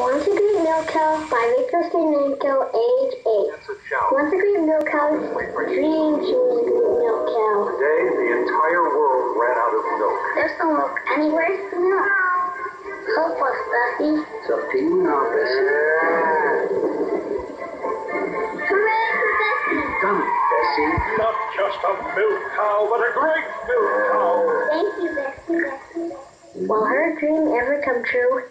Once a Great Milk Cow by Victor Simonko, age 8. Once a Great Milk Cow, dream she was a Great Milk Cow. Today, the entire world ran out of milk. There's no milk anywhere. No. Help us, Bessie. It's up to you now, Bessie. Hooray for Bessie. Done Bessie. Not just a milk cow, but a great milk cow. Thank you, Bessie. Bessie. Will her dream ever come true?